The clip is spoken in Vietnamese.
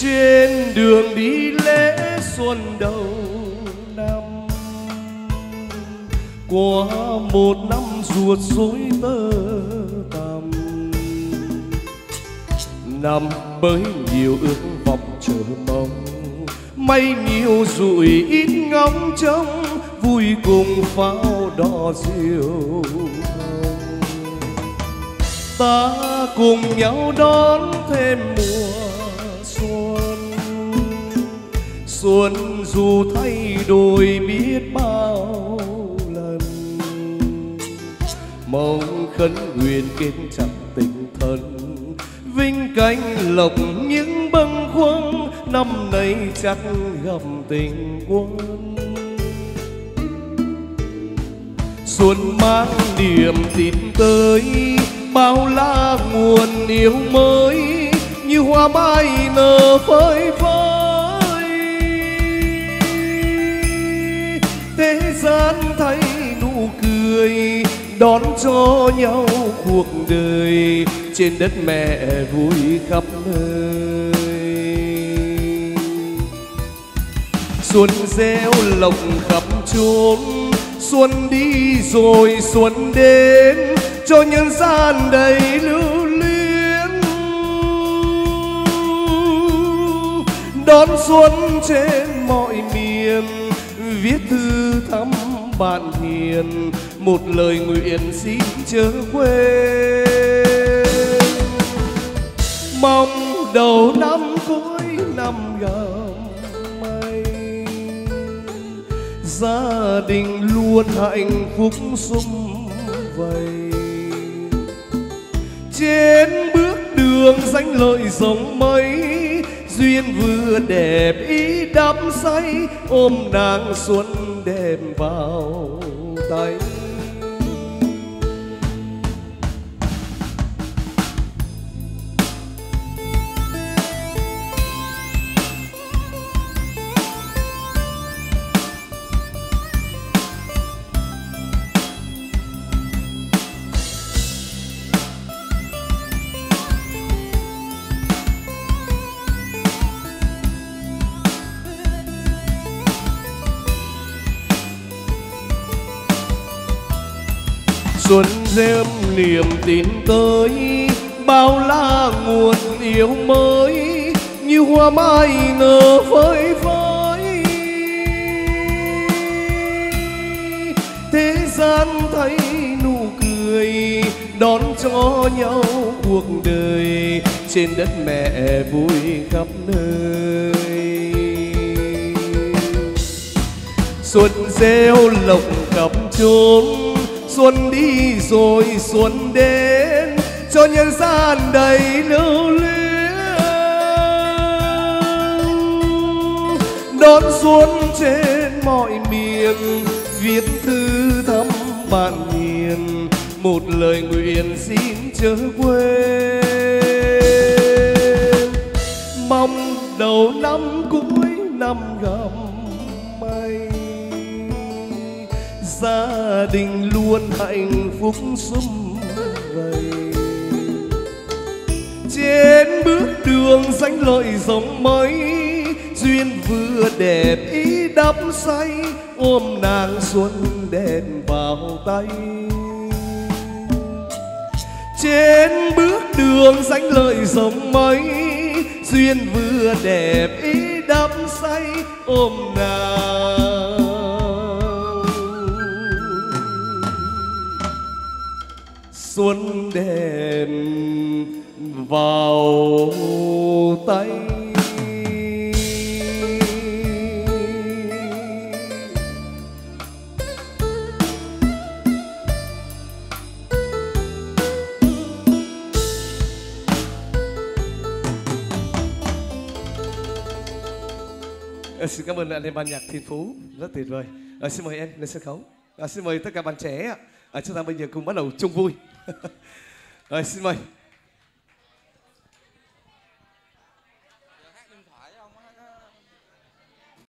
trên đường đi lễ xuân đầu năm. Qua một năm ruột rối tơ tằm. Năm mới nhiều ước vọng chờ mong. Mây nhiều rủi ít ngóng trông, vui cùng pháo đỏ diều ta cùng nhau đón thêm mùa xuân dù thay đổi biết bao lần. Mong khấn nguyện kết chặt tình thân, vinh canh lộc những bâng khuâng, năm nay chắc gặp tình quân. Xuân mang niềm tin tới, bao la nguồn yêu mới, như hoa mai nở phơi phới. Cười, đón cho nhau cuộc đời. Trên đất mẹ vui khắp nơi. Xuân reo lồng khắp chốn, xuân đi rồi xuân đến. Cho nhân gian đầy lưu luyến. Đón xuân trên mọi miền, viết thư thăm bạn hiền, một lời nguyện xin chớ quên. Mong đầu năm cuối năm gặp may. Gia đình luôn hạnh phúc sum vầy. Trên bước đường danh lợi rộng mây duyên vừa đẹp ý đắm say ôm nàng xuân đẹp vào tay. Xuân gieo niềm tin tới, bao la nguồn yêu mới, như hoa mai nở phơi phới thế gian thấy nụ cười đón cho nhau cuộc đời, trên đất mẹ vui khắp nơi. Xuân rêu lộng khắp chốn xuân đi rồi xuân đến, cho nhân gian đầy lưu luyến. Đón xuân trên mọi miền, viết thư thăm bạn hiền, một lời nguyện xin chớ quên. Mong đầu năm cuối năm gặp gia đình luôn hạnh phúc sum vầy. Trên bước đường danh lợi rộng mấy duyên vừa đẹp ý đắm say, ôm nàng xuân đèn vào tay. Trên bước đường danh lợi rộng mấy duyên vừa đẹp ý đắm say, ôm nàng xuân đèn vào tay Ờ, Xin cảm ơn anh em ban nhạc Thiên Phú rất tuyệt vời. À, xin mời em lên sân khấu. À, xin mời tất cả bạn trẻ ạ. À, chúng ta bây giờ cùng bắt đầu chung vui. Rồi xin mời.